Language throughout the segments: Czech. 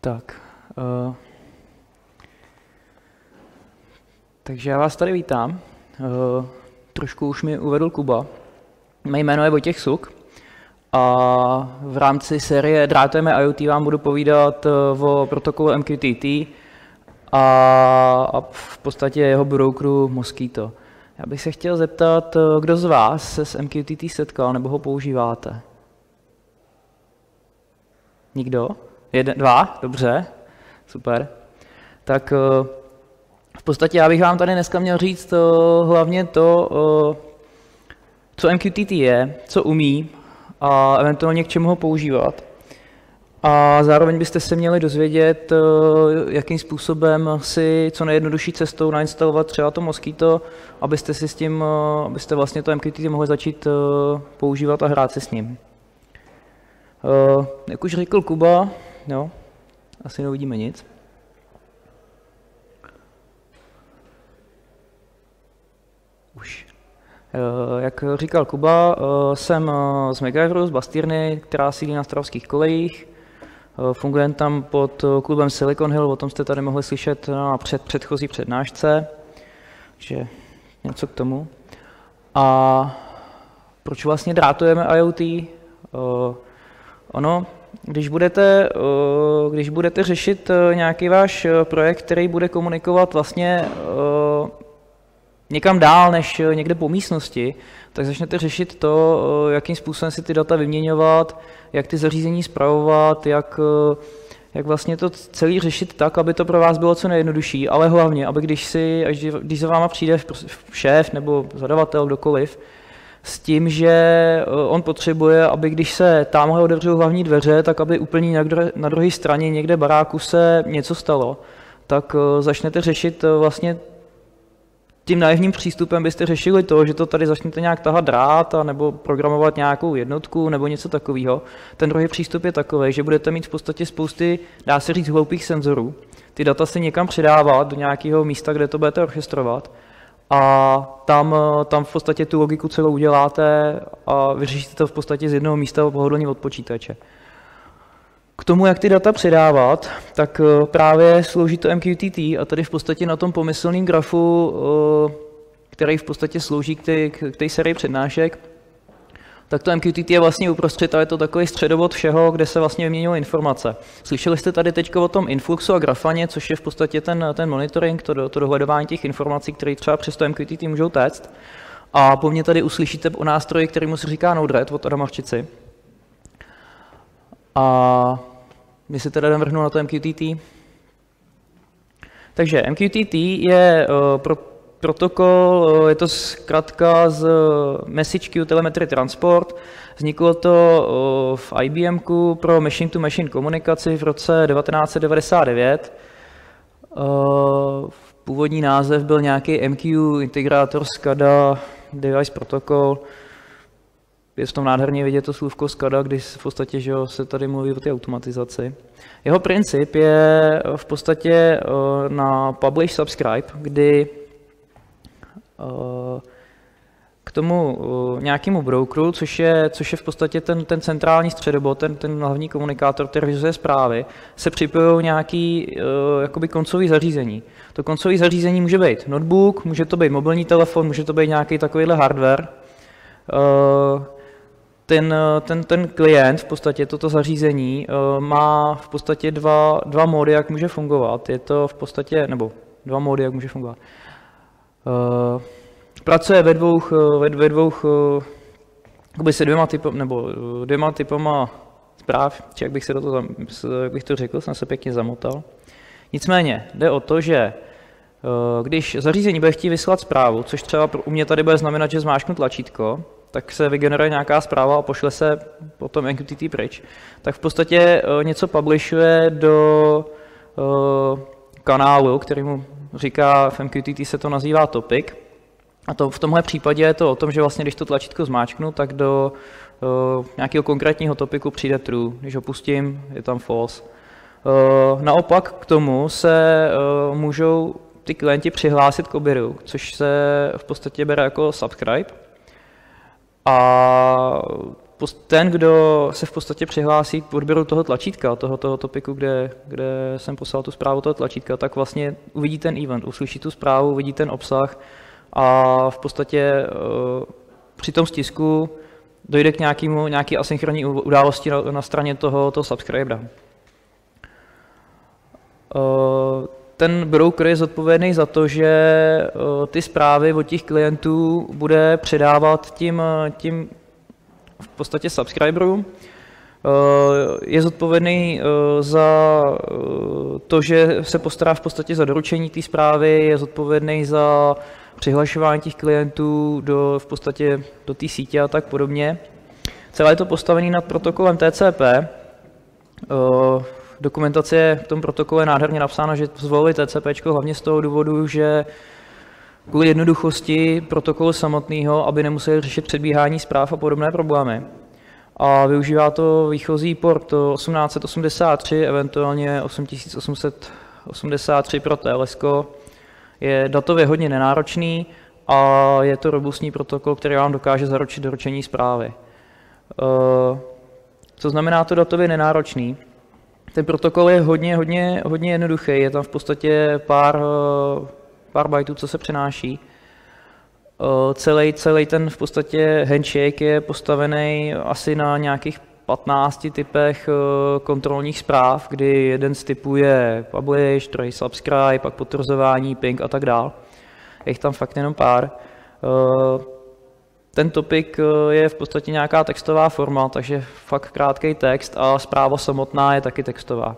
Tak. Uh, takže já vás tady vítám. Uh, trošku už mi uvedl Kuba. Mé jméno je Vojtěch Suk a v rámci série Drátujeme IoT vám budu povídat uh, o protokolu MQTT a, a v podstatě jeho brokeru Mosquito. Já bych se chtěl zeptat, kdo z vás se s MQTT setkal nebo ho používáte? Nikdo? Jeden, dva? Dobře, super. Tak eh, v podstatě já bych vám tady dneska měl říct eh, hlavně to, eh, co MQTT je, co umí a eventuálně k čemu ho používat. A zároveň byste se měli dozvědět, jakým způsobem si co nejjednodušší cestou nainstalovat třeba to Mosquito, abyste si s tím, abyste vlastně to MQTT mohli začít používat a hrát si s ním. Jak už řekl Kuba, jo, asi neuvidíme nic. Už. Eh, jak říkal Kuba, eh, jsem eh, z MacGyveru, z Bastírny, která sídlí na Stravských kolejích. Fungujeme tam pod klubem Silicon Hill, o tom jste tady mohli slyšet na před, předchozí přednášce, že něco k tomu. A proč vlastně drátujeme IoT? Ono, když budete, eh, když budete řešit eh, nějaký váš eh, projekt, který bude komunikovat vlastně někam dál než někde po místnosti, tak začnete řešit to, jakým způsobem si ty data vyměňovat, jak ty zařízení zpravovat, jak, jak vlastně to celý řešit tak, aby to pro vás bylo co nejjednodušší, ale hlavně, aby když, si, až když za váma přijde šéf nebo zadavatel, kdokoliv, s tím, že eh, on potřebuje, aby když se tamhle otevřou hlavní dveře, tak aby úplně na druhé straně někde baráku se něco stalo, tak eh, začnete řešit eh, vlastně tím naivním přístupem byste řešili to, že to tady začnete nějak tahat drát a nebo programovat nějakou jednotku nebo něco takového. Ten druhý přístup je takový, že budete mít v podstatě spousty, dá se říct, hloupých senzorů. Ty data si někam předávat do nějakého místa, kde to budete orchestrovat a tam, tam v podstatě tu logiku celou uděláte a vyřešíte to v podstatě z jednoho místa pohodlně od počítače. K tomu, jak ty data předávat, tak eh, právě slouží to MQTT a tady v podstatě na tom pomyslném grafu, eh, který v podstatě slouží k té, k té sérii přednášek, tak to MQTT je vlastně uprostřed a je to takový středobod všeho, kde se vlastně vyměňují informace. Slyšeli jste tady teď o tom influxu a grafaně, což je v podstatě ten, ten monitoring, to, to dohledování těch informací, které třeba přes to MQTT můžou téct. A po mně tady uslyšíte o nástroji, kterýmu se říká Node-RED od Adama Včici. A my si teda vrhnout na to MQTT. Takže MQTT je uh, pro protokol, je to zkrátka z Message Queue Telemetry Transport. Vzniklo to v IBM pro machine-to-machine komunikaci v roce 1999. Původní název byl nějaký MQ integrátor SCADA Device Protocol. Je v tom nádherně vidět to slůvko SCADA, když v podstatě že se tady mluví o té automatizaci. Jeho princip je v podstatě na publish subscribe, kdy Eh, k tomu eh, nějakému brokeru, což je, což je v podstatě ten, ten centrální středobod, ten, ten hlavní komunikátor, který vyzuje zprávy, se připojují nějaký uh, jakoby koncový zařízení. To koncové zařízení může být notebook, může to být mobilní telefon, může to být nějaký takovýhle hardware. Uh, ten, ten, ten klient, v podstatě toto zařízení, uh, má v podstatě dva, dva módy, jak může fungovat. Je to v podstatě, nebo dva módy, jak může fungovat. Uh, pracuje ve dvou, eh, ve, ve dvou uh, se dvěma typy, nebo dvěma typama zpráv, či jak bych, se do toho, jak bych to řekl, jsem se pěkně zamotal. Nicméně jde o to, že když zařízení bude chtít vyslat zprávu, což třeba u mě tady bude znamenat, že zmáčknu tlačítko, tak se vygeneruje nějaká zpráva a pošle se potom MQTT pryč, tak v podstatě něco publishuje do kanálu, kterýmu říká, v MQTT se to nazývá topic. A to v tomhle případě je to o tom, že vlastně, když to tlačítko zmáčknu, tak do uh, nějakého konkrétního topiku přijde true. Když ho pustím, je tam false. Uh, naopak k tomu se uh, můžou ty klienti přihlásit k obiru, což se v podstatě bere jako subscribe. A ten, kdo se v podstatě přihlásí k odběru toho tlačítka, toho, toho topiku, kde, kde jsem poslal tu zprávu toho tlačítka, tak vlastně uvidí ten event, uslyší tu zprávu, uvidí ten obsah a v podstatě při tom stisku dojde k nějakému, nějaký asynchronní události na, na straně toho, toho subscribera. Ten broker je zodpovědný za to, že ty zprávy od těch klientů bude předávat tím, tím v podstatě subscriberům. Je zodpovědný za to, že se postará v podstatě za doručení té zprávy, je zodpovědný za přihlašování těch klientů do, v podstatě do té sítě a tak podobně. Celé je to postavené nad protokolem TCP. Dokumentace je v tom protokole nádherně napsána, že zvolili TCP hlavně z toho důvodu, že kvůli jednoduchosti protokolu samotného, aby nemuseli řešit předbíhání zpráv a podobné problémy. A využívá to výchozí port 1883, eventuálně 8883 pro TLS, je datově hodně nenáročný a je to robustní protokol, který vám dokáže zaručit doručení zprávy. Eh, co znamená to datově nenáročný? Ten protokol je hodně, hodně, hodně jednoduchý, je tam v podstatě pár, pár bajtů, co se přenáší. Eh, celý, celý ten v podstatě handshake je postavený asi na nějakých 15 typech eh, kontrolních zpráv, kdy jeden z typů je publish, druhý subscribe, pak potvrzování, ping a tak dál. Je jich tam fakt jenom pár. Eh, ten topik je v podstatě nějaká textová forma, takže fakt krátký text a zpráva samotná je taky textová.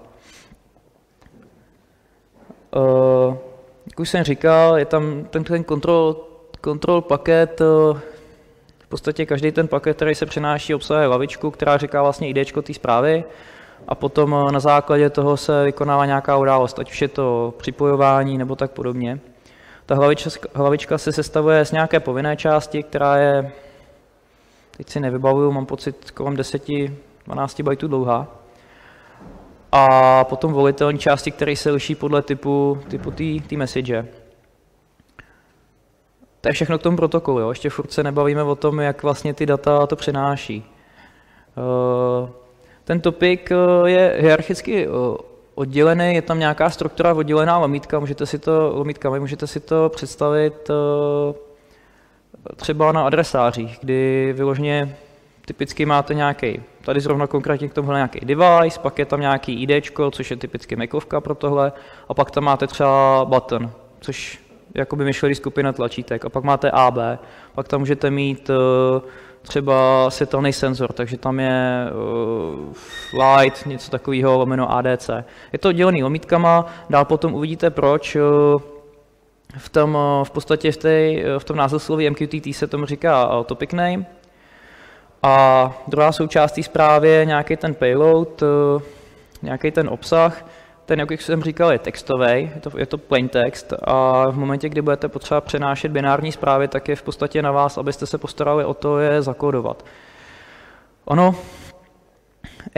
Jak už jsem říkal, je tam ten, ten control, control paket, podstatě každý ten paket, který se přenáší, obsahuje lavičku, která říká vlastně ID té zprávy a potom eh, na základě toho se vykonává nějaká událost, ať už je to připojování nebo tak podobně. Ta hlavička, hlavička se sestavuje z nějaké povinné části, která je, teď si nevybavuju, mám pocit kolem 10-12 bajtů dlouhá. A potom volitelní části, které se liší podle typu, typu té message. To je všechno k tomu protokolu. Jo. Ještě furt se nebavíme o tom, jak vlastně ty data to přenáší. Eh, ten topik eh, je hierarchicky eh, oddělený, je tam nějaká struktura oddělená lomítka, můžete si to, lomítkami, můžete si to představit třeba na adresářích, kdy vyloženě typicky máte nějaký, tady zrovna konkrétně k tomuhle nějaký device, pak je tam nějaký ID, což je typicky Macovka pro tohle, a pak tam máte třeba button, což jakoby myšlený skupina tlačítek. A pak máte AB, pak tam můžete mít uh, třeba světelný senzor, takže tam je uh, light, něco takového, lomeno ADC. Je to oddělený lomítkama, dál potom uvidíte proč. Uh, v tom, v podstatě v, tej, v tom názvosloví MQTT se tomu říká topic name. A druhá součást té zprávy je nějaký ten payload, nějaký ten obsah, ten, jak jsem říkal, je textový, je to, je to plain text a v momentě, kdy budete potřeba přenášet binární zprávy, tak je v podstatě na vás, abyste se postarali o to je zakódovat. Ono,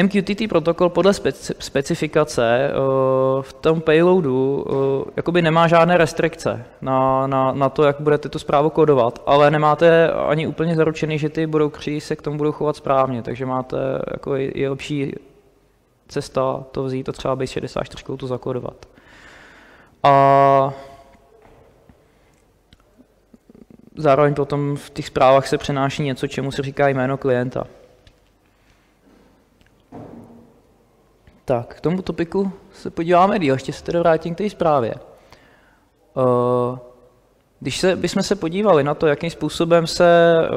MQTT protokol podle speci- specifikace uh, v tom payloadu uh, jakoby nemá žádné restrikce na, na, na to, jak budete tu zprávu kodovat, ale nemáte ani úplně zaručený, že ty brokeři se k tomu budou chovat správně, takže máte jako je, je lepší cesta to vzít a třeba base 64 to zakodovat. A zároveň potom v těch zprávách se přenáší něco, čemu se říká jméno klienta. Tak, k tomu topiku se podíváme díl, ještě se tedy vrátím k té zprávě. Eh, když se, bychom se podívali na to, jakým způsobem se eh,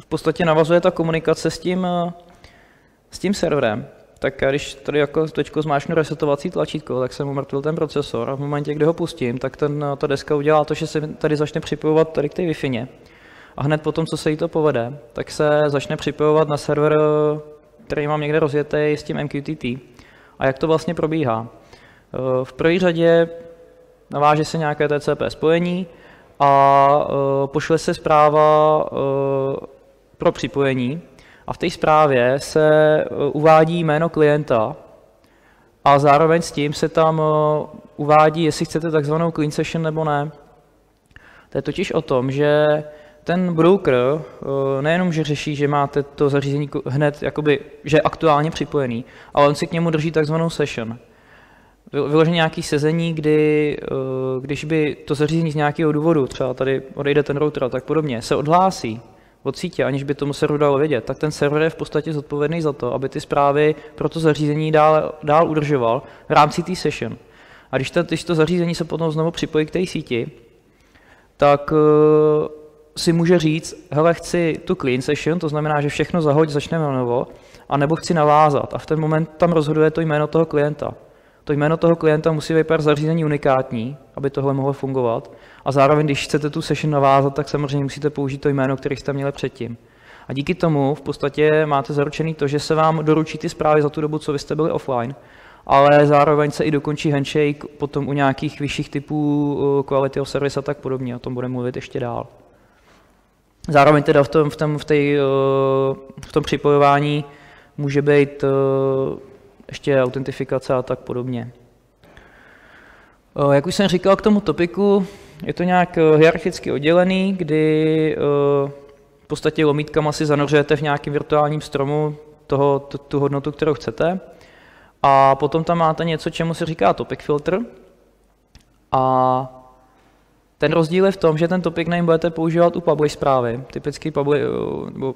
v podstatě navazuje ta komunikace s tím, eh, s tím serverem, tak když tady jako teďko zmáčknu resetovací tlačítko, tak jsem umrtvil ten procesor a v momentě, kdy ho pustím, tak ten, ta deska udělá to, že se tady začne připojovat tady k té wi a hned potom, co se jí to povede, tak se začne připojovat na server, který mám někde rozjetý s tím MQTT. A jak to vlastně probíhá? V první řadě naváže se nějaké TCP spojení a e, pošle se zpráva e, pro připojení, a v té zprávě se eh, uvádí jméno klienta a zároveň s tím se tam eh, uvádí, jestli chcete takzvanou clean session nebo ne. To je totiž o tom, že ten broker eh, nejenom, že řeší, že máte to zařízení hned, jakoby, že je aktuálně připojený, ale on si k němu drží takzvanou session. Vyloženě nějaký sezení, kdy, eh, když by to zařízení z nějakého důvodu, třeba tady odejde ten router a tak podobně, se odhlásí od sítě, aniž by tomu serveru dalo vědět, tak ten server je v podstatě zodpovědný za to, aby ty zprávy pro to zařízení dál, dál udržoval v rámci té session. A když, to, když to zařízení se potom znovu připojí k té síti, tak uh, si může říct, hele, chci tu clean session, to znamená, že všechno zahoď, začneme na novo, anebo chci navázat. A v ten moment tam rozhoduje to jméno toho klienta. To jméno toho klienta musí být pár zařízení unikátní, aby tohle mohlo fungovat. A zároveň, když chcete tu session navázat, tak samozřejmě musíte použít to jméno, které jste měli předtím. A díky tomu v podstatě máte zaručený to, že se vám doručí ty zprávy za tu dobu, co vy jste byli offline, ale zároveň se i dokončí handshake potom u nějakých vyšších typů uh, quality of service a tak podobně. O tom budeme mluvit ještě dál. Zároveň teda v tom, v tom, v tej, uh, v tom připojování může být uh, ještě autentifikace a tak podobně. Jak už jsem říkal k tomu topiku, je to nějak hierarchicky oddělený, kdy v podstatě lomítkama si zanořujete v nějakém virtuálním stromu toho, tu, tu hodnotu, kterou chcete. A potom tam máte něco, čemu se říká topic filter. A ten rozdíl je v tom, že ten topic name budete používat u publish zprávy. Typicky publish, nebo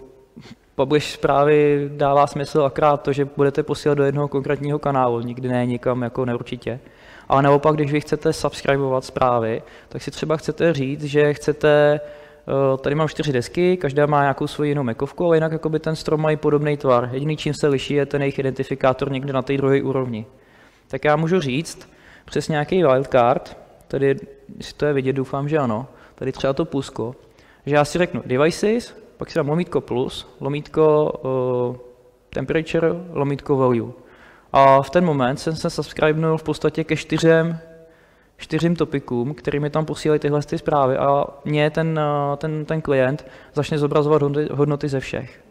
publish zprávy dává smysl akrát to, že budete posílat do jednoho konkrétního kanálu, nikdy ne nikam jako neurčitě. Ale naopak, když vy chcete subscribovat zprávy, tak si třeba chcete říct, že chcete Eh, tady mám čtyři desky, každá má nějakou svoji jinou mekovku, ale jinak jakoby ten strom mají podobný tvar. Jediný, čím se liší, je ten jejich identifikátor někde na té druhé úrovni. Tak já můžu říct přes nějaký wildcard, tady, jestli to je vidět, doufám, že ano, tady třeba to plusko, že já si řeknu devices, pak si dám lomítko plus, lomítko uh, temperature, lomítko value. A v ten moment jsem se subscribenul v podstatě ke čtyřem čtyřím topikům, kterými tam posílají tyhle ty zprávy a mě ten, eh, ten, ten klient začne zobrazovat hodnoty ze všech.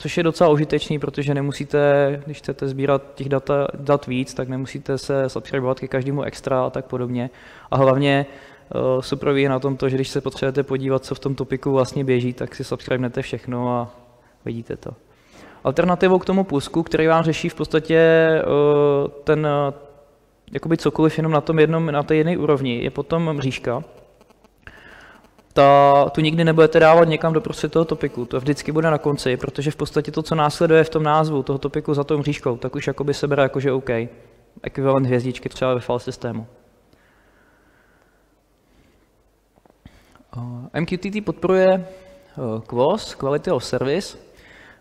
Což je docela užitečný, protože nemusíte, když chcete sbírat těch data, dat víc, tak nemusíte se subscribovat ke každému extra a tak podobně. A hlavně uh, super je na tom to, že když se potřebujete podívat, co v tom topiku vlastně běží, tak si subscribnete všechno a vidíte to. Alternativou k tomu pusku, který vám řeší v podstatě uh, ten, jakoby cokoliv jenom na tom jednom, na té jedné úrovni, je potom mřížka. Ta, tu nikdy nebudete dávat někam do prostřed toho topiku, to vždycky bude na konci, protože v podstatě to, co následuje v tom názvu toho topiku za tou mřížkou, tak už jakoby se bere jako, že OK. Ekvivalent hvězdičky třeba ve file systému. MQTT podporuje QoS, Quality of Service,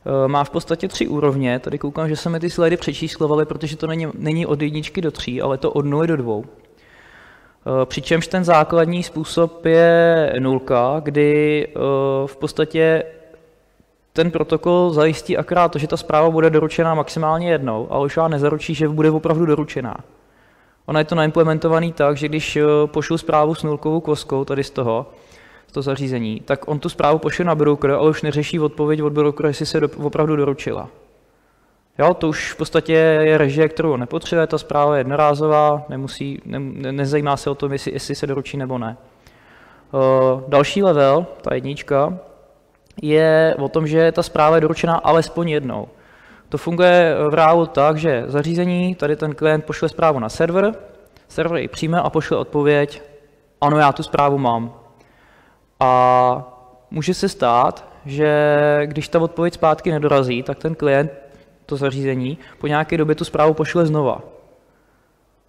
Eh, má v podstatě tři úrovně. Tady koukám, že se mi ty slidy přečíslovaly, protože to není, není od jedničky do tří, ale to od nuly do dvou. Eh, přičemž ten základní způsob je nulka, kdy eh, v podstatě ten protokol zajistí akorát to, že ta zpráva bude doručená maximálně jednou, ale už vám nezaručí, že bude opravdu doručená. Ona je to naimplementovaný tak, že když pošlu zprávu s nulkovou koskou tady z toho, to zařízení, tak on tu zprávu pošle na broker, ale už neřeší odpověď od brokera, jestli se do, opravdu doručila. Jo, to už v podstatě je režie, kterou nepotřebuje, ta zpráva je jednorázová, nemusí, ne, nezajímá se o tom, jestli, jestli se doručí nebo ne. Uh, další level, ta jednička, je o tom, že ta zpráva je doručená alespoň jednou. To funguje v reálu tak, že zařízení, tady ten klient pošle zprávu na server, server ji přijme a pošle odpověď, ano, já tu zprávu mám, a může se stát, že když ta odpověď zpátky nedorazí, tak ten klient, to zařízení, po nějaké době tu zprávu pošle znova,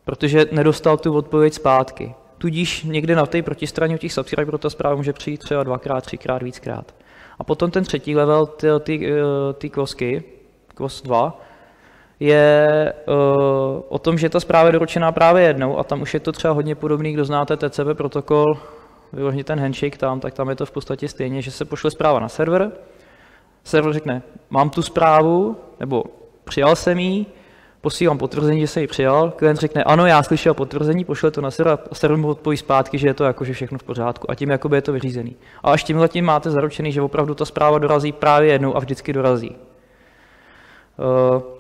protože nedostal tu odpověď zpátky. Tudíž někde na té protistraně u těch subscriberů ta zpráva může přijít třeba dvakrát, třikrát, víckrát. A potom ten třetí level, ty, ty, eh, ty kvosky, kvos 2, je uh, o tom, že ta zpráva je doručená právě jednou a tam už je to třeba hodně podobný, kdo znáte TCP protokol, vyloženě ten handshake tam, tak tam je to v podstatě stejně, že se pošle zpráva na server, server řekne, mám tu zprávu, nebo přijal jsem ji, posílám potvrzení, že se ji přijal, klient řekne, ano, já slyšel potvrzení, pošle to na server a server mu odpoví zpátky, že je to jakože všechno v pořádku a tím jakoby je to vyřízený. A až tímhle tím máte zaručený, že opravdu ta zpráva dorazí právě jednou a vždycky dorazí. Uh,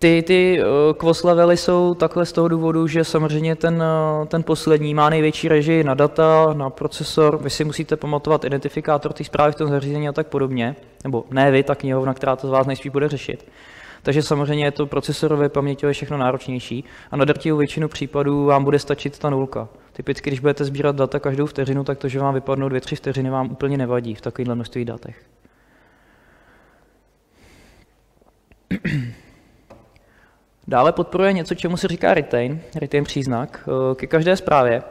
ty, ty quos levely jsou takhle z toho důvodu, že samozřejmě ten, ten poslední má největší režii na data, na procesor, vy si musíte pamatovat identifikátor té zprávy v tom zařízení a tak podobně, nebo ne vy, ta knihovna, která to z vás nejspíš bude řešit. Takže samozřejmě je to procesorové paměťové všechno náročnější a na drtivou většinu případů vám bude stačit ta nulka. Typicky, když budete sbírat data každou vteřinu, tak to, že vám vypadnou dvě, tři vteřiny, vám úplně nevadí v takovémhle množství datech. Dále podporuje něco, čemu se říká retain, retain příznak, eh, ke každé zprávě.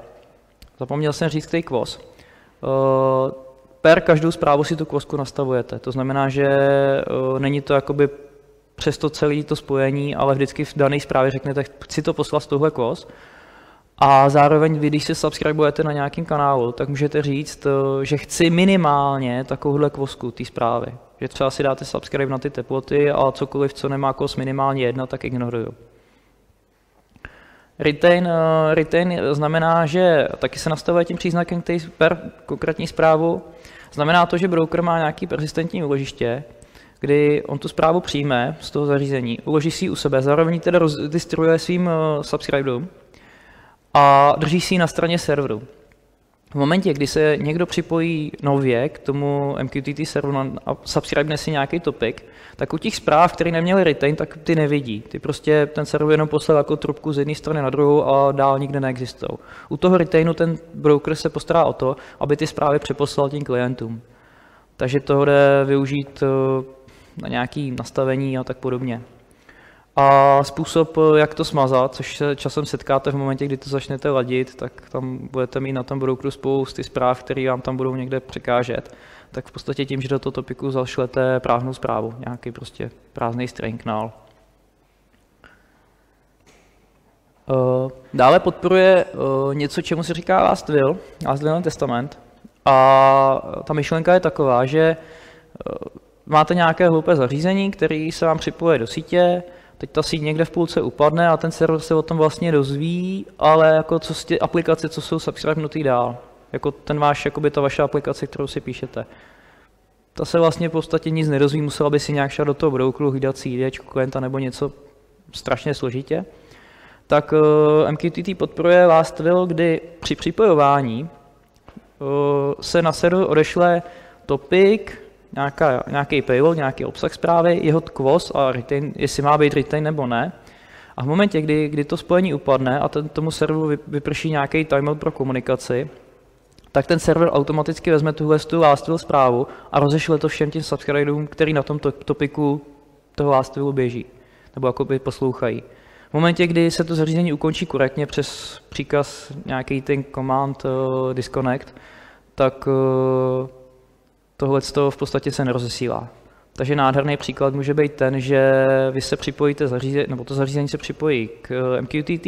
Zapomněl jsem říct, který quos. Eh, per každou zprávu si tu kvosku nastavujete. To znamená, že eh, není to jakoby přes to celé to spojení, ale vždycky v dané zprávě řeknete, chci to poslat z tohle kvos. A zároveň vy, když se subscribujete na nějakým kanálu, tak můžete říct, že chci minimálně takovouhle kvosku té zprávy že třeba si dáte subscribe na ty teploty a cokoliv, co nemá kos minimálně jedna, tak ignoruju. Retain, uh, retain znamená, že taky se nastavuje tím příznakem, který per konkrétní zprávu. Znamená to, že broker má nějaký persistentní úložiště, kdy on tu zprávu přijme z toho zařízení, uloží si ji u sebe, zároveň teda distribuuje svým uh, subscriberům a drží si ji na straně serveru. V momentě, kdy se někdo připojí nově k tomu MQTT serveru a subscribe si nějaký topic, tak u těch zpráv, které neměly retain, tak ty nevidí. Ty prostě ten server jenom poslal jako trubku z jedné strany na druhou a dál nikde neexistují. U toho retainu ten broker se postará o to, aby ty zprávy přeposlal tím klientům. Takže toho jde využít eh, na nějaké nastavení a tak podobně. A způsob, jak to smazat, což se časem setkáte v momentě, kdy to začnete ladit, tak tam budete mít na tom brokeru spousty zpráv, které vám tam budou někde překážet. Tak v podstatě tím, že do toho topiku zašlete prázdnou zprávu, nějaký prostě prázdný string null. Eh, dále podporuje eh, něco, čemu se říká last will, last will testament. A ta myšlenka je taková, že eh, máte nějaké hloupé zařízení, které se vám připoje do sítě, teď ta síť někde v půlce upadne a ten server se o tom vlastně dozví, ale jako co ty aplikace, co jsou subscribenutý dál, jako ten váš, jakoby ta vaše aplikace, kterou si píšete. Ta se vlastně v podstatě nic nedozví, musela by si nějak šel do toho brokeru, hlídat CD, klienta nebo něco strašně složitě. Tak uh, eh, MQTT podporuje last will, kdy při připojování uh, se na server odešle topic, nějaká, nějaký payload, nějaký obsah zprávy, jeho quos a retain, jestli má být retain nebo ne. A v momentě, kdy, kdy to spojení upadne a ten, tomu serveru vyprší nějaký timeout pro komunikaci, tak ten server automaticky vezme tuhle tu last zprávu a rozešle to všem těm subscriberům, který na tom topiku toho last běží, nebo jakoby poslouchají. V momentě, kdy se to zařízení ukončí korektně přes příkaz nějaký ten command uh, disconnect, tak uh, tohle v podstatě se nerozesílá. Takže nádherný příklad může být ten, že vy se připojíte zařízení, nebo to zařízení se připojí k eh, MQTT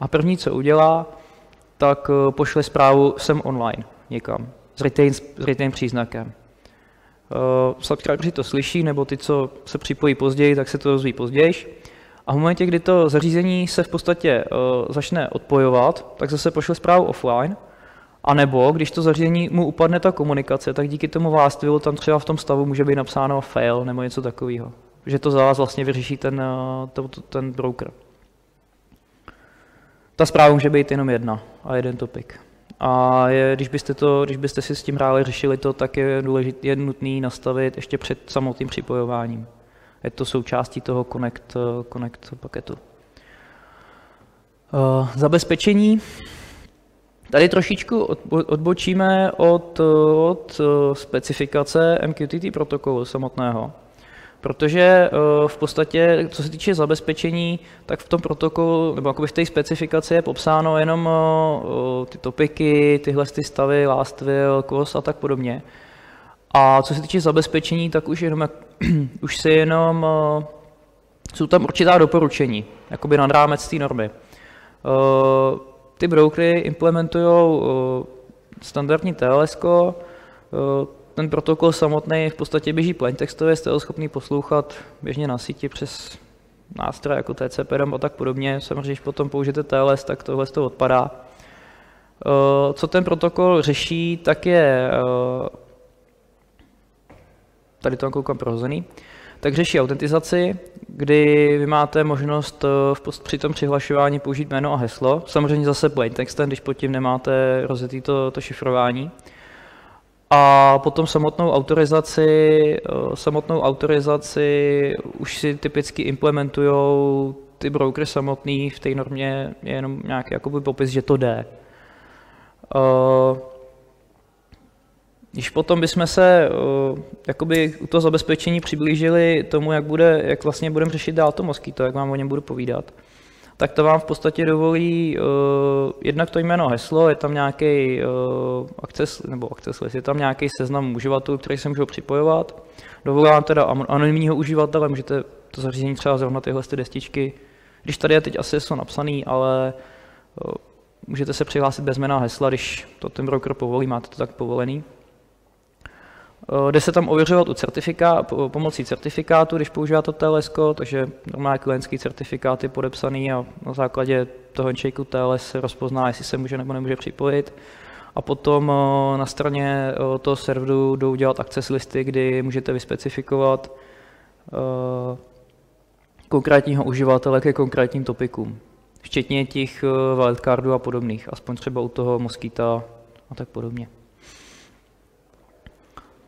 a první, co udělá, tak eh, pošle zprávu sem online někam s retain, s retain příznakem. Uh, subscriberi to slyší, nebo ty, co se připojí později, tak se to dozví později. A v momentě, kdy to zařízení se v podstatě uh, začne odpojovat, tak zase pošle zprávu offline a nebo, když to zařízení mu upadne ta komunikace, tak díky tomu vástvilu tam třeba v tom stavu může být napsáno fail nebo něco takového. Že to za vás vlastně vyřeší ten, eh, to, ten broker. Ta zpráva může být jenom jedna a jeden topic. A je, když, byste to, když byste si s tím hráli, řešili to, tak je, důležit, je nutný nastavit ještě před samotným připojováním. Je to součástí toho connect, eh, connect paketu. Uh, zabezpečení Tady trošičku odbočíme od, od specifikace MQTT protokolu samotného. Protože eh, v podstatě, co se týče zabezpečení, tak v tom protokolu, nebo v té specifikaci je popsáno jenom eh, ty topiky, tyhle ty stavy, last will, cross a tak podobně. A co se týče zabezpečení, tak už, jenom, už se jenom, eh, jsou tam určitá doporučení, jakoby nad rámec té normy ty brokery implementují uh, standardní TLS, uh, ten protokol samotný v podstatě běží plaintextově, jste ho schopný poslouchat běžně na síti přes nástroje jako TCP a tak podobně. Samozřejmě, když potom použijete TLS, tak tohle z toho odpadá. Uh, co ten protokol řeší, tak je, tady to koukám prohozený, tak řeší autentizaci, kdy vy máte možnost v při tom přihlašování použít jméno a heslo. Samozřejmě zase plain textem, když pod tím nemáte rozjetý to, to šifrování. A potom samotnou autorizaci, samotnou autorizaci už si typicky implementují ty brokery samotný v té normě je jenom nějaký jakoby popis, že to jde. Když potom bychom se uh, jakoby u toho zabezpečení přiblížili tomu, jak, bude, jak vlastně budeme řešit dál to Mosquito, jak vám o něm budu povídat, tak to vám v podstatě dovolí uh, jednak to jméno heslo, je tam nějaký uh, access, nebo access list, je tam nějaký seznam uživatelů, který se můžou připojovat. Dovolí vám teda anonymního uživatele, můžete to zařízení třeba zrovna tyhle ty destičky, když tady je teď asi jsou napsaný, ale uh, můžete se přihlásit bez jména hesla, když to ten broker povolí, máte to tak povolený. Eh, jde se tam ověřovat u certifika, pomocí certifikátu, když používáte TLS, takže normálně klientský certifikát je podepsaný a na základě toho handshakeu TLS se rozpozná, jestli se může nebo nemůže připojit. A potom eh, na straně eh, toho serveru jdou dělat access listy, kdy můžete vyspecifikovat konkrétního uživatele ke konkrétním topikům, včetně těch wildcardů a podobných, aspoň třeba u toho Mosquita a tak podobně.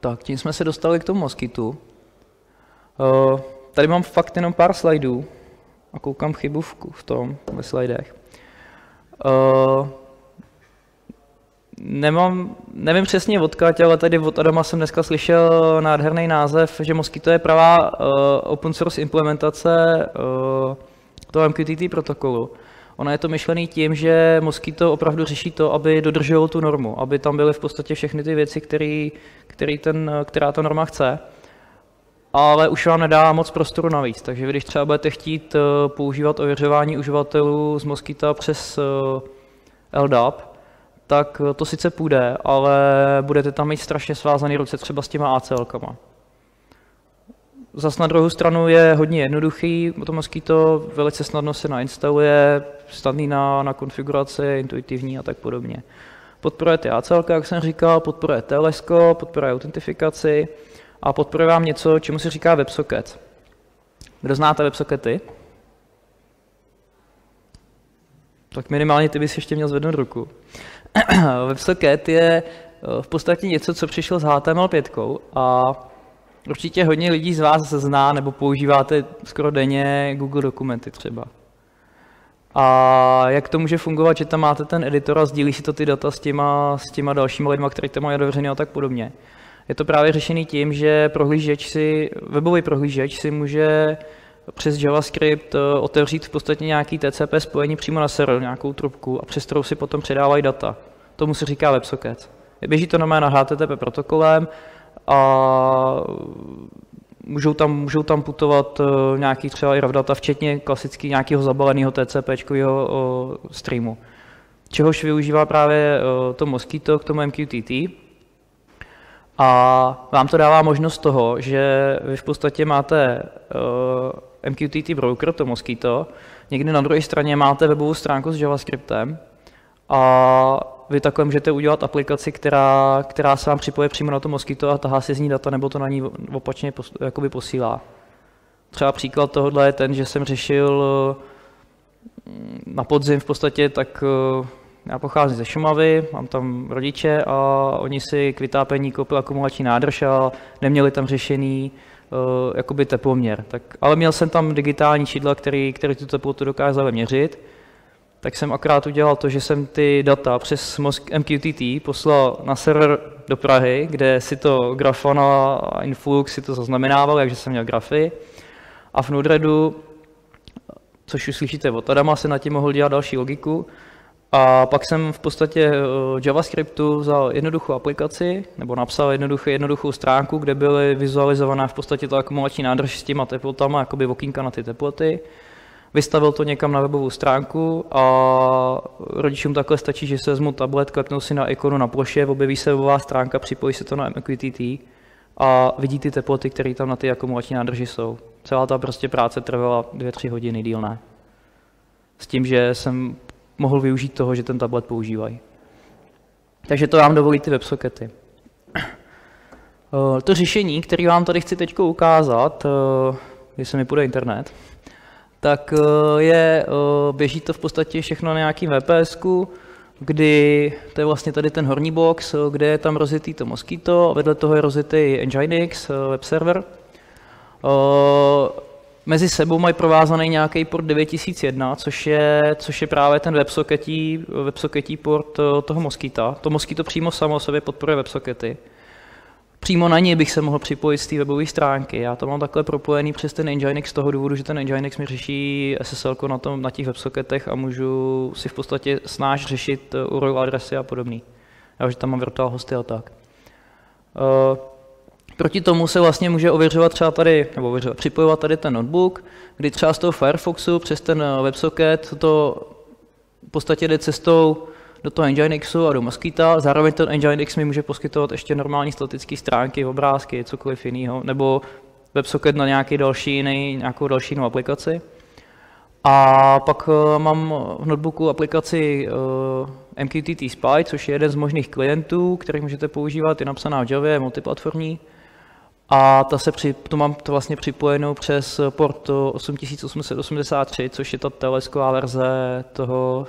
Tak, tím jsme se dostali k tomu moskytu. Uh, tady mám fakt jenom pár slajdů a koukám chybu v, tom, ve slajdech. Uh, nemám, nevím přesně odkud, ale tady od Adama jsem dneska slyšel nádherný název, že Mosquito je pravá uh, open source implementace uh, toho MQTT protokolu. Ono je to myšlený tím, že Mosquito opravdu řeší to, aby dodržoval tu normu, aby tam byly v podstatě všechny ty věci, který, který ten, která ta norma chce, ale už vám nedá moc prostoru navíc. Takže když třeba budete chtít eh, používat ověřování uživatelů z Mosquito přes eh, LDAP, tak to sice půjde, ale budete tam mít strašně svázaný ruce třeba s těma ACLkama. Zas na druhou stranu je hodně jednoduchý, to Mosquito velice snadno se nainstaluje, snadný na, na konfiguraci, intuitivní a tak podobně. Podporuje ty ACL, jak jsem říkal, podporuje TLS, podporuje autentifikaci a podporuje vám něco, čemu se říká WebSocket. Kdo znáte WebSockety? Tak minimálně ty bys ještě měl zvednout ruku. WebSocket je eh, v podstatě něco, co přišlo s HTML5 a určitě hodně lidí z vás zná nebo používáte skoro denně Google dokumenty třeba. A jak to může fungovat, že tam máte ten editor a sdílí si to ty data s těma, s těma dalšíma lidma, kteří to mají otevřený a tak podobně. Je to právě řešený tím, že prohlížeč si, webový prohlížeč si může přes JavaScript eh, otevřít v podstatě nějaký TCP spojení přímo na server, nějakou trubku a přes kterou si potom předávají data. Tomu se říká WebSocket. Běží to na HTTP protokolem a můžou tam, můžou tam putovat uh, nějaký třeba i RAW data, včetně klasicky nějakého zabaleného TCP uh, streamu. Čehož využívá právě uh, to Mosquito k tomu MQTT. A vám to dává možnost toho, že vy v podstatě máte MQTT broker, to Mosquito, někdy na druhé straně máte webovou stránku s JavaScriptem a vy takhle můžete udělat aplikaci, která, která se vám připoje přímo na to Mosquito a tahá si z ní data, nebo to na ní opačně pos, jakoby posílá. Třeba příklad tohohle je ten, že jsem řešil mm, na podzim v podstatě, tak eh, já pocházím ze Šumavy, mám tam rodiče a oni si k vytápění koupili akumulační nádrž a neměli tam řešený uh, jakoby teploměr. Tak, ale měl jsem tam digitální čidla, který, který tu teplotu dokázal měřit tak jsem akorát udělal to, že jsem ty data přes MQTT poslal na server do Prahy, kde si to Grafana a Influx si to zaznamenával, takže jsem měl grafy. A v Node-REDu, což už slyšíte od Adama, se na tím mohl dělat další logiku. A pak jsem v podstatě eh, JavaScriptu vzal jednoduchou aplikaci, nebo napsal jednoduchou, jednoduchou stránku, kde byly vizualizovaná v podstatě ta akumulační nádrž s těma teplotama, jakoby okýnka na ty teploty vystavil to někam na webovou stránku a rodičům takhle stačí, že se vezmu tablet, klepnou si na ikonu na ploše, objeví se webová stránka, připojí se to na MQTT a vidí ty teploty, které tam na ty akumulační nádrži jsou. Celá ta prostě práce trvala 2-3 hodiny díl ne. S tím, že jsem mohl využít toho, že ten tablet používají. Takže to vám dovolí ty websockety. To řešení, které vám tady chci teď ukázat, když se mi půjde internet, tak je, běží to v podstatě všechno na nějakým VPS, kdy to je vlastně tady ten horní box, kde je tam rozjetý to Mosquito a vedle toho je rozjetý Nginx web server. Mezi sebou mají provázaný nějaký port 9001, což je, což je právě ten WebSocketí, WebSocketí port toho Mosquita. To Mosquito přímo samo o sobě podporuje WebSockety přímo na něj bych se mohl připojit z té webové stránky. Já to mám takhle propojený přes ten Nginx z toho důvodu, že ten Nginx mi řeší SSL na, tom, na těch websocketech a můžu si v podstatě snáš řešit eh, URL adresy a podobný. Já že tam mám virtual hosty a tak. Uh, proti tomu se vlastně může ověřovat třeba tady, nebo ověřovat, připojovat tady ten notebook, kdy třeba z toho Firefoxu přes ten eh, WebSocket to v podstatě jde cestou do toho Nginxu a do Mosquita. Zároveň ten Nginx mi může poskytovat ještě normální statické stránky, obrázky, cokoliv jiného, nebo WebSocket na nějaký další jiný, nějakou další jinou aplikaci. A pak uh, mám v notebooku aplikaci eh, MQTT Spy, což je jeden z možných klientů, který můžete používat, je napsaná v Javě, multiplatformní. A ta se při, to mám to vlastně připojenou přes port 8883, což je ta telesková verze toho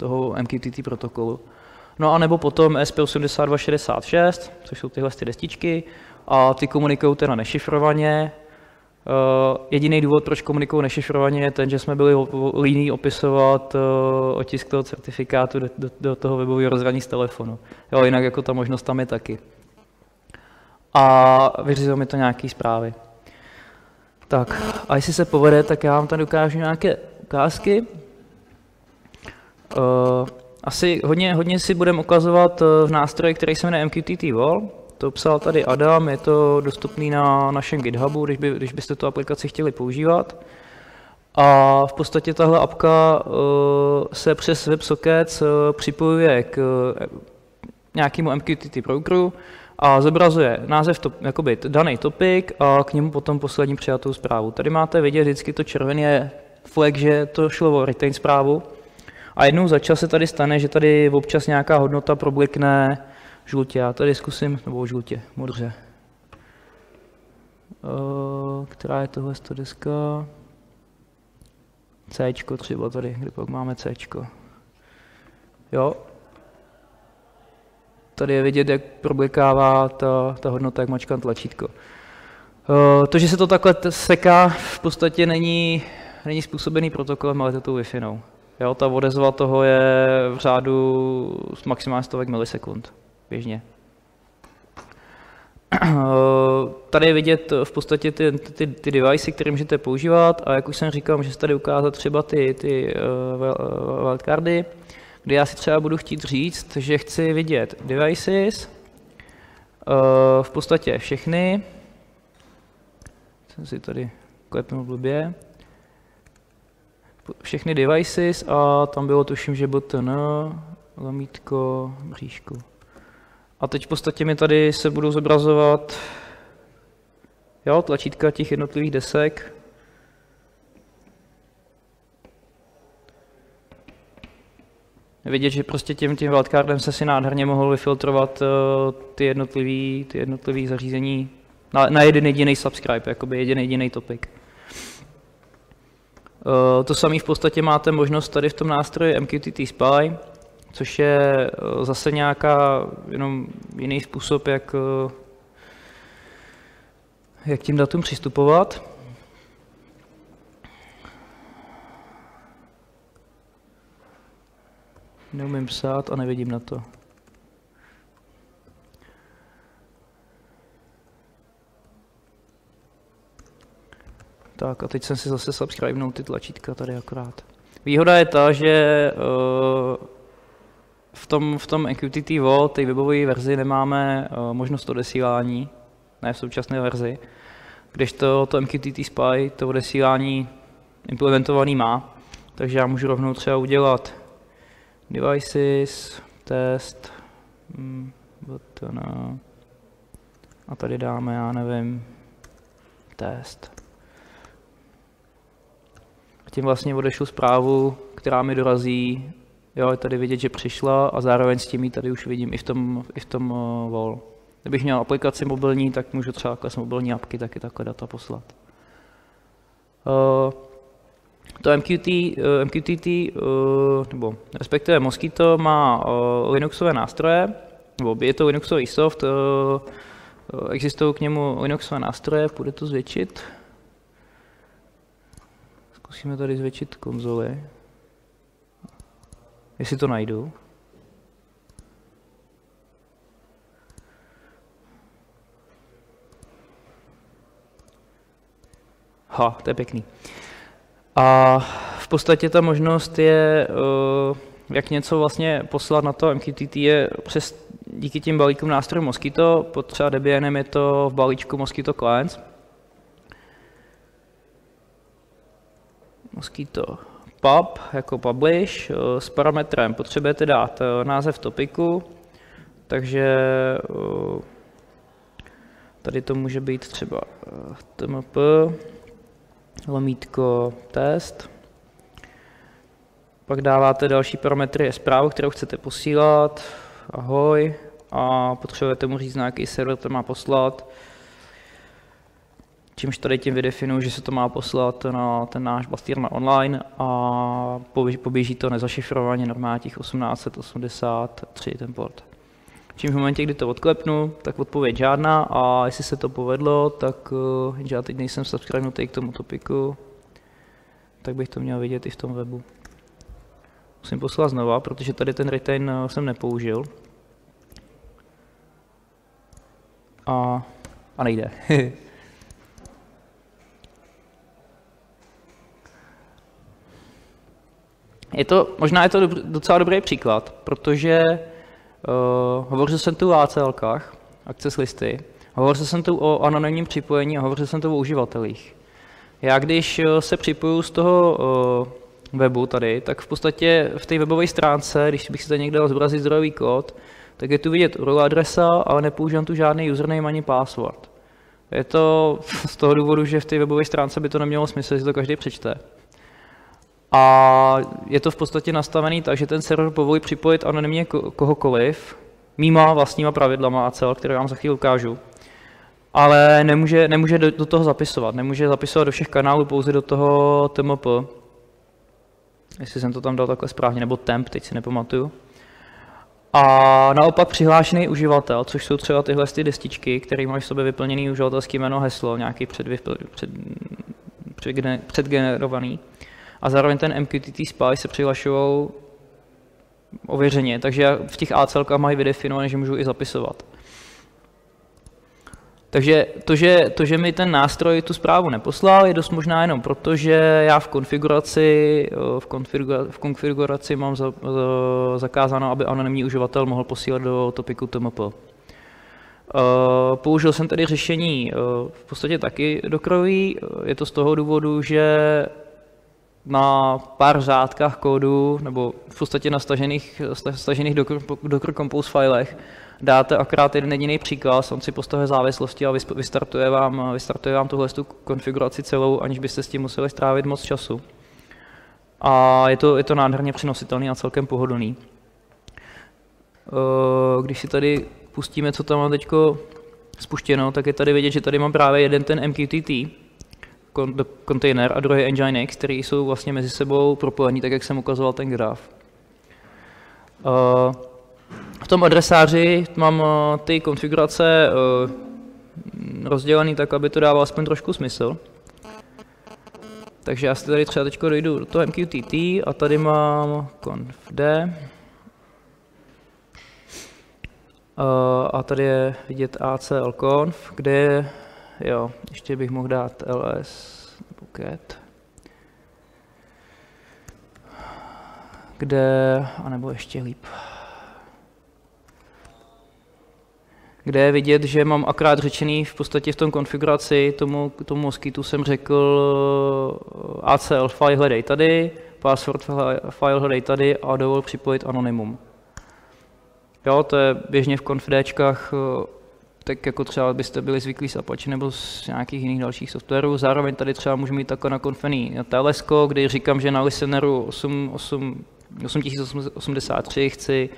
toho MQTT protokolu. No a nebo potom SP8266, což jsou tyhle ty destičky, a ty komunikují teda nešifrovaně. Uh, jediný důvod, proč komunikují nešifrovaně, je ten, že jsme byli líní opisovat uh, otisk toho certifikátu do, do, do toho webového rozhraní z telefonu. Jo, jinak jako ta možnost tam je taky. A vyřizují mi to nějaké zprávy. Tak, a jestli se povede, tak já vám tady ukážu nějaké ukázky. Uh, asi hodně, hodně si budeme ukazovat eh, v nástroji, který se jmenuje MQTT Wall. To psal tady Adam, je to dostupný na našem GitHubu, když, by, když byste tu aplikaci chtěli používat. A v podstatě tahle apka uh, se přes WebSockets uh, připojuje k uh, nějakému MQTT brokeru a zobrazuje název to, jakoby daný topik a k němu potom poslední přijatou zprávu. Tady máte vidět vždycky to červené flag, že to šlo o retain zprávu. A jednou za čas se tady stane, že tady občas nějaká hodnota problikne žlutě. Já tady zkusím, nebo žlutě, modře. Uh, která je tohle deska? C třeba tady, kde pak máme C. Jo. Tady je vidět, jak problikává ta, ta hodnota, jak mačkám tlačítko. Uh, to, že se to takhle seká, v podstatě není, není způsobený protokolem, ale to tou Wi-Fi. No. Jo, ta odezva toho je v řádu maximálně stovek milisekund běžně. Tady je vidět v podstatě ty, ty, ty device, které můžete používat a jak už jsem říkal, můžete tady ukázat třeba ty, ty uh, wildcardy, kde já si třeba budu chtít říct, že chci vidět devices, uh, v podstatě všechny, jsem si tady klepnul blbě, všechny devices a tam bylo tuším, že button, lomítko, mřížku. A teď v podstatě mi tady se budou zobrazovat jo, tlačítka těch jednotlivých desek. Vidět, že prostě tím, tím wildcardem se si nádherně mohl vyfiltrovat uh, ty jednotlivý, ty jednotlivý zařízení na, na jeden jediný subscribe, jakoby jeden jediný topic. Eh, to samé v podstatě máte možnost tady v tom nástroji MQTT Spy, což je eh, zase nějaká jenom jiný způsob, jak, eh, jak tím datům přistupovat. Neumím psát a nevidím na to. Tak a teď jsem si zase subscribenul ty tlačítka tady akorát. Výhoda je ta, že uh, v tom, v tom MQTT Wall, té webové verzi, nemáme uh, možnost odesílání, ne v současné verzi, kdežto to MQTT Spy to odesílání implementovaný má, takže já můžu rovnou třeba udělat devices, test, hmm, button, a tady dáme, já nevím, test tím vlastně odešlu zprávu, která mi dorazí, jo, je tady vidět, že přišla a zároveň s tím ji tady už vidím i v tom, i v tom uh, wall. Kdybych měl aplikaci mobilní, tak můžu třeba z mobilní apky taky takové data poslat. Uh, to MQT, uh, MQTT, uh, nebo respektive Mosquito má uh, Linuxové nástroje, nebo je to Linuxový soft, uh, existují k němu Linuxové nástroje, půjde to zvětšit. Zkusíme tady zvětšit konzoli. Jestli to najdu. Ha, to je pěkný. A v podstatě ta možnost je, eh, jak něco vlastně poslat na to MQTT je přes díky tím balíkům nástrojů Mosquito, pod třeba Debianem je to v balíčku Mosquito Clients. Mosquito pub jako publish eh, s parametrem potřebujete dát eh, název topiku, takže tady to může být třeba tmp lomítko test. Pak dáváte další parametry zprávu, kterou chcete posílat, ahoj, a potřebujete mu říct, na jaký server to má poslat. Čímž tady tím vydefinuju, že se to má poslat na ten náš bastýr na online a poběží to nezašifrovaně normálně těch 1883 ten port. Čím v momentě, kdy to odklepnu, tak odpověď žádná a jestli se to povedlo, tak uh, já teď nejsem subscribenutý k tomu topiku, tak bych to měl vidět i v tom webu. Musím poslat znova, protože tady ten retain uh, jsem nepoužil. A, a nejde. je to, možná je to docela dobrý příklad, protože Uh, hovořil jsem tu o ACLkách, access listy, hovořil jsem tu o anonymním připojení a hovořil jsem tu o uživatelích. Já když eh, se připoju z toho uh, webu tady, tak v podstatě v té webové stránce, když bych si tady někde dal zobrazit zdrojový kód, tak je tu vidět URL adresa, ale nepoužívám tu žádný username ani password. Je to z toho důvodu, že v té webové stránce by to nemělo smysl, že to každý přečte. A je to v podstatě nastavený tak, že ten server povolí připojit anonymně kohokoliv, mýma vlastníma pravidlama ACL, které vám za chvíli ukážu. Ale nemůže, nemůže do, do toho zapisovat, nemůže zapisovat do všech kanálů, pouze do toho TMP. Jestli jsem to tam dal takhle správně, nebo temp, teď si nepamatuju. A naopak přihlášený uživatel, což jsou třeba tyhle ty destičky, které mají v sobě vyplněný uživatelský jméno, heslo, nějaký předvypl, před, předgenerovaný, a zároveň ten MQTT SPY se přihlašují ověřeně, takže v těch ACLkách mají vydefinované, že můžu i zapisovat. Takže to že, to, že mi ten nástroj tu zprávu neposlal, je dost možná jenom proto, že já v konfiguraci, v konfiguraci, v konfiguraci mám za, za, zakázáno, aby anonymní uživatel mohl posílat do topiku TMP. Uh, použil jsem tedy řešení uh, v podstatě taky dokrový. Je to z toho důvodu, že na pár řádkách kódu, nebo v podstatě na stažených, stažených Docker, Docker Compose filech, dáte akorát jeden jediný příkaz, on si postavuje závislosti a vystartuje vám, vystartuje vám tuhle tu konfiguraci celou, aniž byste s tím museli strávit moc času. A je to, je to nádherně přenositelný a celkem pohodlný. Eh, když si tady pustíme, co tam mám teď spuštěno, tak je tady vidět, že tady mám právě jeden ten MQTT, kontejner a druhý Nginx, který jsou vlastně mezi sebou propojený, tak jak jsem ukazoval ten graf. Eh, v tom adresáři mám eh, ty konfigurace eh, rozdělený tak, aby to dávalo aspoň trošku smysl. Takže já si tady třeba teď dojdu do toho MQTT a tady mám confd. A tady je vidět aclconf, kde je jo, ještě bych mohl dát ls bucket, kde, anebo ještě líp, kde je vidět, že mám akrát řečený v podstatě v tom konfiguraci, tomu, tomu moskytu jsem řekl eh, acl file hledej tady, password file hledej tady a dovol připojit anonymum. Jo, to je běžně v konfidečkách eh, tak jako třeba byste byli zvyklí z Apache nebo z nějakých jiných dalších softwarů. Zároveň tady třeba můžu mít takové nakon,fený Telesko, kdy říkám, že na listeneru 8, 8, 8083 chci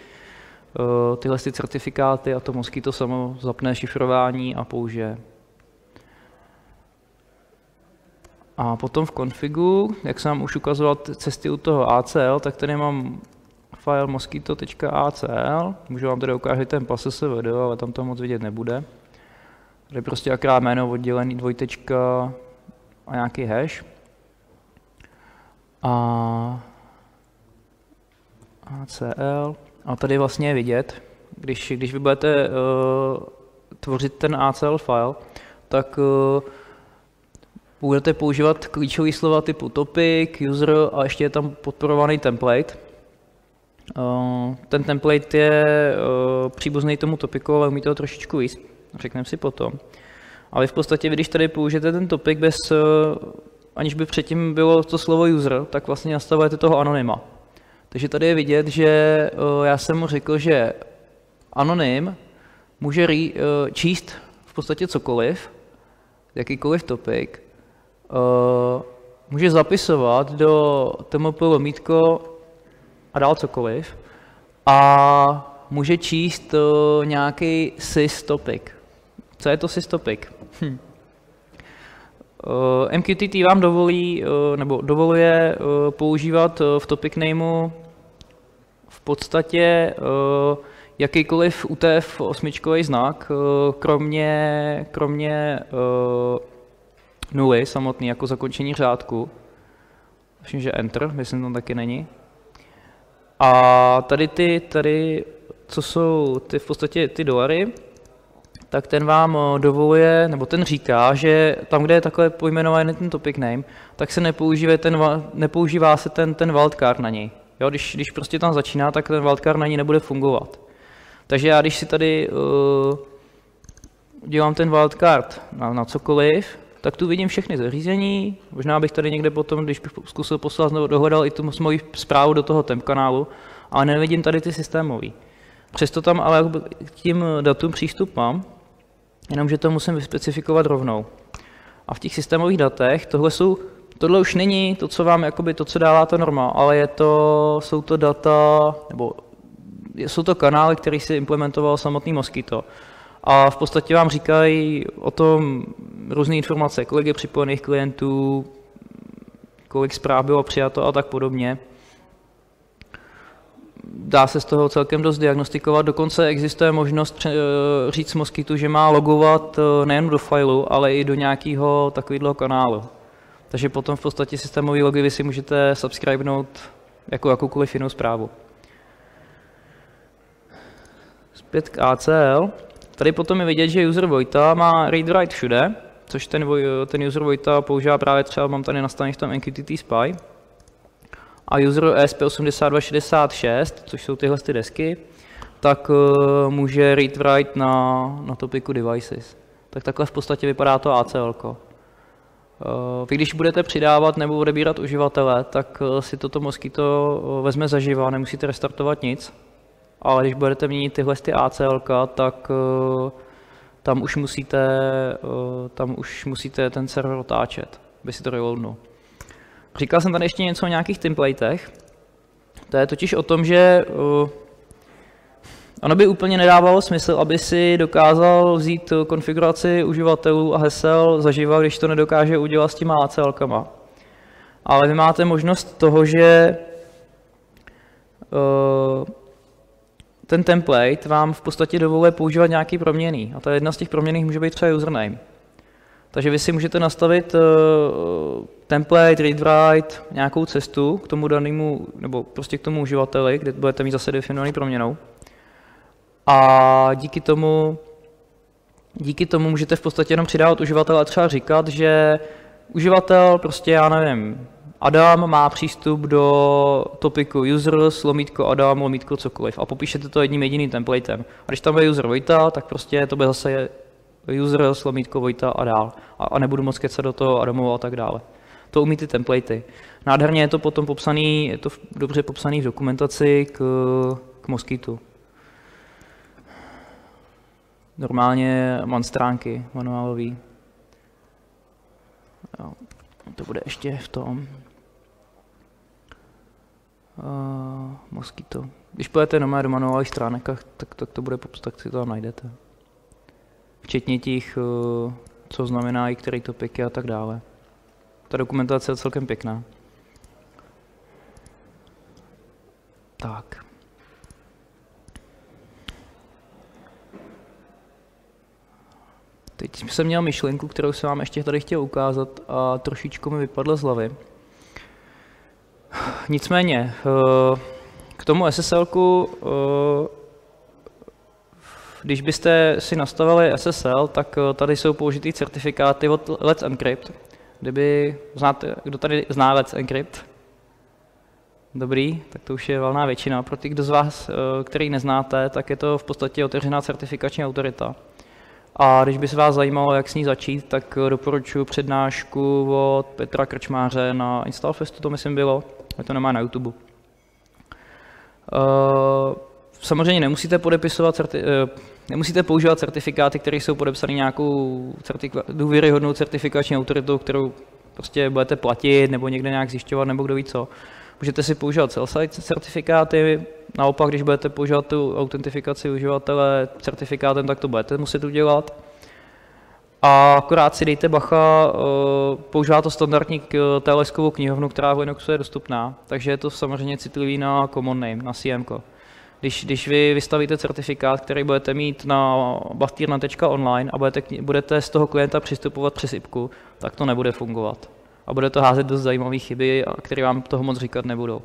tyhle ty certifikáty a to Mosquito samo zapne šifrování a použije. A potom v konfigu, jak jsem už ukazoval cesty u toho ACL, tak tady mám file mosquito.acl, můžu vám tady ukázat ten passe video, ale tam to moc vidět nebude. Tady prostě akrát jméno oddělený dvojtečka a nějaký hash. A ACL. A tady vlastně je vidět, když, když vy budete uh, tvořit ten ACL file, tak uh, budete používat klíčové slova typu topic, user a ještě je tam podporovaný template. Uh, ten template je uh, příbuzný tomu topiku, ale umí to trošičku víc, řekneme si potom. Ale v podstatě, když tady použijete ten topic bez, uh, aniž by předtím bylo to slovo user, tak vlastně nastavujete toho anonyma. Takže tady je vidět, že já jsem mu řekl, že anonym může číst v podstatě cokoliv, jakýkoliv topic, může zapisovat do TMP lomítko a dál cokoliv a může číst nějaký sys topic. Co je to sys topic? Hm. MQTT vám dovolí, nebo dovoluje používat v topic nameu v podstatě jakýkoliv UTF-8 znak, kromě, kromě nuly samotný jako zakončení řádku. Myslím, že Enter, myslím, tam taky není. A tady ty, tady, co jsou ty v podstatě ty dolary, tak ten vám eh, dovoluje, nebo ten říká, že tam, kde je takhle pojmenovaný ten topic name, tak se nepoužívá, ten, nepoužívá se ten, ten wildcard na něj. Jo, když, když prostě tam začíná, tak ten wildcard na ní nebude fungovat. Takže já, když si tady uh, dělám ten wildcard na, na cokoliv, tak tu vidím všechny zařízení. Možná bych tady někde potom, když bych zkusil poslat, dohledal i tu moji zprávu do toho temp kanálu, ale nevidím tady ty systémový. Přesto tam ale k tím datům přístup mám, jenomže to musím vyspecifikovat rovnou. A v těch systémových datech tohle jsou Tohle už není to, co vám, jakoby to, co dává ta norma, ale je to, jsou to data, nebo jsou to kanály, které si implementoval samotný Mosquito. A v podstatě vám říkají o tom různé informace, kolik je připojených klientů, kolik zpráv bylo přijato a tak podobně. Dá se z toho celkem dost diagnostikovat, dokonce existuje možnost eh, říct Mosquitu, že má logovat eh, nejen do fileu, ale i do nějakého takového kanálu. Takže potom v podstatě systémový logy vy si můžete subscribenout jako jakoukoliv jinou zprávu. Zpět k ACL. Tady potom je vidět, že user Vojta má read write všude, což ten, ten user Vojta používá právě třeba, mám tady nastavený v tom MQTT Spy. A user ESP8266, což jsou tyhle ty desky, tak uh, může read write na, na topiku devices. Tak takhle v podstatě vypadá to ACL. -ko. Eh, vy když budete přidávat nebo odebírat uživatele, tak eh, si toto Mosquito vezme zaživa, nemusíte restartovat nic. Ale když budete měnit tyhle ty ACL, tak tam už musíte, tam už musíte ten server otáčet, aby si to reloadnul. Říkal jsem tady ještě něco o nějakých templatech. To je totiž o tom, že Ono by úplně nedávalo smysl, aby si dokázal vzít konfiguraci uživatelů a hesel zaživa, když to nedokáže udělat s těma ACLkama. Ale vy máte možnost toho, že ten template vám v podstatě dovoluje používat nějaký proměný. A ta jedna z těch proměných může být třeba username. Takže vy si můžete nastavit uh, template, read write, nějakou cestu k tomu danému, nebo prostě k tomu uživateli, kde budete mít zase definovaný proměnou. A díky tomu, díky tomu můžete v podstatě jenom přidávat uživatele a třeba říkat, že uživatel prostě, já nevím, Adam má přístup do topiku user, lomítko Adam, lomítko cokoliv a popíšete to jedním jediným templatem. A když tam bude user Vojta, tak prostě to bude zase user, lomítko Vojta a dál. A, a nebudu moc kecat do toho Adamu a tak dále. To umí ty templatey. Nádherně je to potom popsaný, je to dobře popsaný v dokumentaci k, k Mosquitu. Normálně mám stránky manuálový. Jo, to bude ještě v tom. Uh, Mosquito. Když půjdete na do manuálových stránek, tak, tak to bude popsat, tak si to tam najdete. Včetně těch, eh, co znamená i který topiky a tak dále. Ta dokumentace je celkem pěkná. Tak. Teď jsem měl myšlenku, kterou jsem vám ještě tady chtěl ukázat a trošičku mi vypadla z hlavy. Nicméně, eh, k tomu SSL, eh, když byste si nastavili SSL, tak eh, tady jsou použitý certifikáty od Let's Encrypt. Kdyby znáte, kdo tady zná Let's Encrypt? Dobrý, tak to už je valná většina. Pro ty, kdo z vás, který neznáte, tak je to v podstatě otevřená certifikační autorita. A když by se vás zajímalo, jak s ní začít, tak doporučuji přednášku od Petra Krčmáře na Installfestu, to myslím bylo, je to nemá na YouTube. Uh, samozřejmě nemusíte podepisovat, certi- uh, nemusíte používat certifikáty, které jsou podepsané nějakou důvěryhodnou certifikační autoritou, kterou prostě budete platit nebo někde nějak zjišťovat nebo kdo ví co. Můžete si používat self-site certifikáty, naopak, když budete používat tu autentifikaci uživatele certifikátem, tak to budete muset udělat. A akorát si dejte bacha, eh, používá to standardní TLS-kovou knihovnu, která v Linuxu je dostupná, takže je to samozřejmě citlivý na common name, na CM. Když, když vy vystavíte certifikát, který budete mít na bastírna.online a budete, budete z toho klienta přistupovat přes IPku, tak to nebude fungovat a bude to házet dost zajímavé chyby, které vám toho moc říkat nebudou.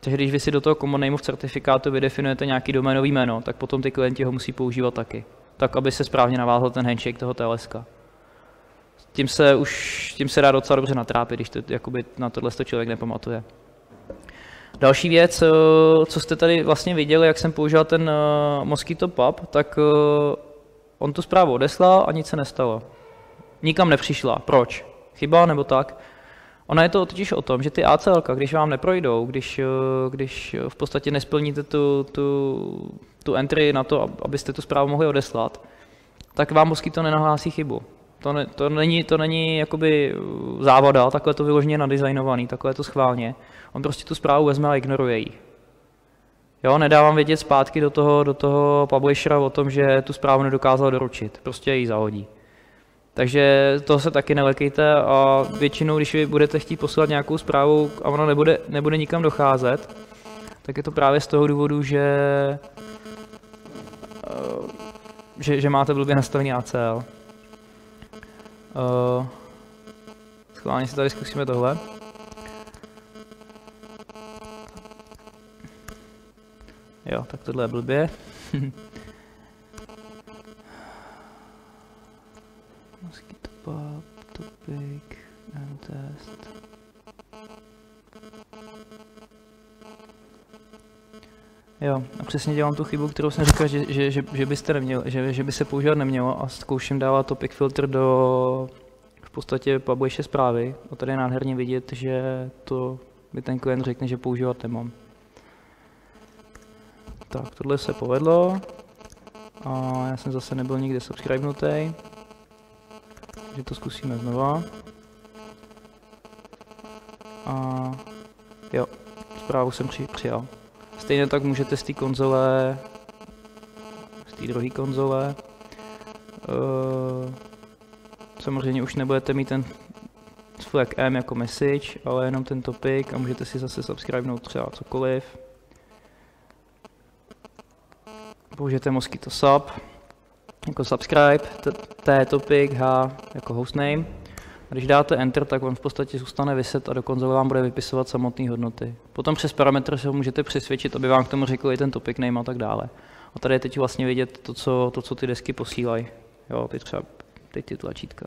Takže když vy si do toho common name v certifikátu vydefinujete nějaký doménový jméno, tak potom ty klienti ho musí používat taky. Tak, aby se správně navázal ten handshake toho TLS. Tím se už tím se dá docela dobře natrápit, když to, jakoby na tohle to člověk nepamatuje. Další věc, eh, co jste tady vlastně viděli, jak jsem používal ten eh, Mosquito Pub, tak eh, on tu zprávu odeslal a nic se nestalo. Nikam nepřišla. Proč? chyba nebo tak. Ona je to totiž o tom, že ty ACL, když vám neprojdou, když, když v podstatě nesplníte tu, tu, tu entry na to, abyste tu zprávu mohli odeslat, tak vám to nenahlásí chybu. To, ne, to není, to není jakoby závada, takhle to vyloženě nadizajnovaný, takhle to schválně. On prostě tu zprávu vezme a ignoruje ji. Jo, nedávám vědět zpátky do toho, do toho publishera o tom, že tu zprávu nedokázal doručit. Prostě ji zahodí. Takže toho se taky nelekejte a většinou, když vy budete chtít poslat nějakou zprávu a ona nebude, nebude nikam docházet, tak je to právě z toho důvodu, že, že, že máte blbě nastavený ACL. Uh, schválně si tady zkusíme tohle. Jo, tak tohle je blbě. pop, topic, and test. Jo, a přesně dělám tu chybu, kterou jsem říkal, že, že, že, že byste neměl, že, že by se používat nemělo a zkouším dávat topic filter do v podstatě publishe zprávy. A tady je nádherně vidět, že to by ten klient řekne, že používat nemám. Tak, tohle se povedlo. A já jsem zase nebyl nikde subscribenutý. Takže to zkusíme znova. A jo, zprávu jsem při, přijal. Stejně tak můžete z té konzole, z té druhé konzole, uh, samozřejmě už nebudete mít ten flag M jako message, ale jenom ten topic a můžete si zase subscribenout třeba cokoliv. Použijete Mosquito Sub jako subscribe, T topic, H jako hostname. Když dáte Enter, tak on v podstatě zůstane vyset a do vám bude vypisovat samotné hodnoty. Potom přes parametry se ho můžete přesvědčit, aby vám k tomu řekl i ten topic name a tak dále. A tady je teď vlastně vidět to, co, to, co ty desky posílají. Jo, ty třeba teď ty tlačítka.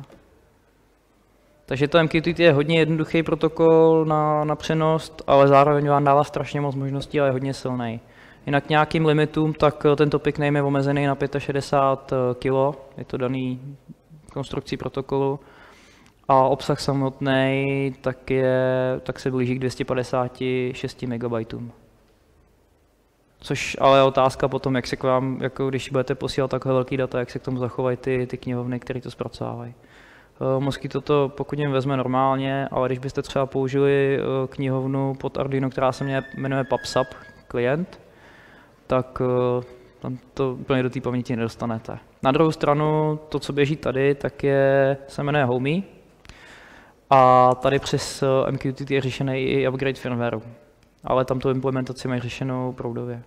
Takže to MQTT je hodně jednoduchý protokol na, na přenos, ale zároveň vám dává strašně moc možností a je hodně silný. Jinak nějakým limitům, tak eh, ten topic name je omezený na 65 eh, kg, je to daný konstrukcí protokolu. A obsah samotný tak, je, tak se blíží k 256 MB. Což ale je otázka potom, jak se k vám, jako když budete posílat takhle velký data, jak se k tomu zachovají ty, ty knihovny, které to zpracovávají. Eh, Mosky toto pokud jim vezme normálně, ale když byste třeba použili knihovnu pod Arduino, která se jmenuje PubSub klient, tak uh, tam to úplně do té paměti nedostanete. Na druhou stranu, to, co běží tady, tak je, se jmenuje Homey, a tady přes MQTT je řešený i upgrade firmwareu. Ale tam tu implementaci mají řešenou proudově.